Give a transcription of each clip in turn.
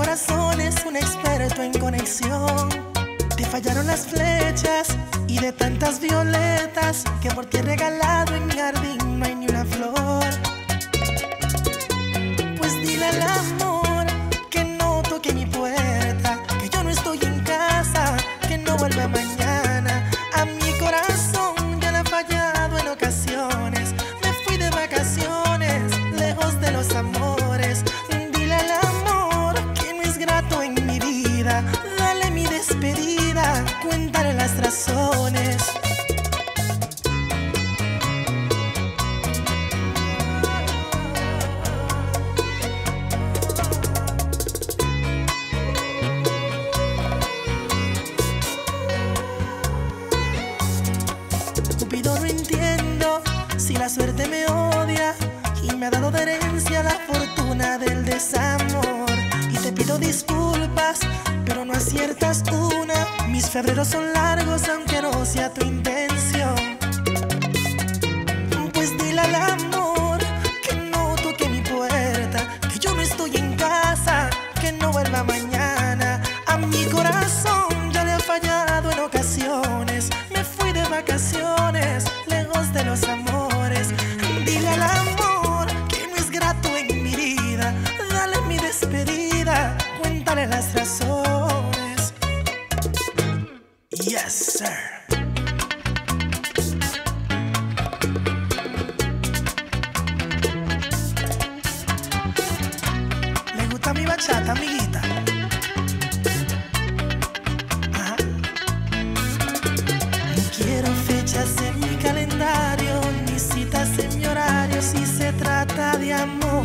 corazones, un experto en conexión. Te fallaron las flechas y de tantas violetas que por ti he regalado en Dale mi despedida, cuéntale las razones. Cupido no entiendo si la suerte me odia y me ha dado de herencia la fortuna del desamor. Y te pido disculpas, pero no aciertas una. Mis febreros son largos aunque no sea tu intención. Pues dile al amor que no toque mi puerta, que yo no estoy en casa, que no vuelva mañana. A mi corazón ya le ha fallado en ocasiones. Me fui de vacaciones, lejos de los amores. Dile al amor que no es grato en mi vida. Dale mi despedida, cuéntale las Yes, sir. ¿Le gusta mi bachata, amiguita? Ajá. Quiero fechas en mi calendario, ni citas en mi horario si se trata de amor.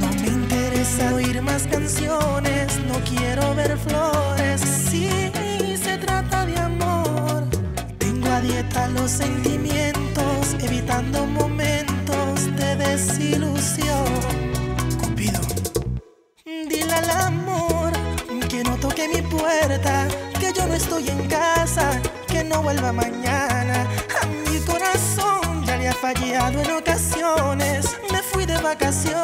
No me interesa oír más canciones, no quiero ver flores si Los sentimientos, evitando momentos de desilusión. Cupido. Dile al amor que no toque mi puerta, que yo no estoy en casa, que no vuelva mañana. A mi corazón ya le ha fallado en ocasiones. Me fui de vacaciones,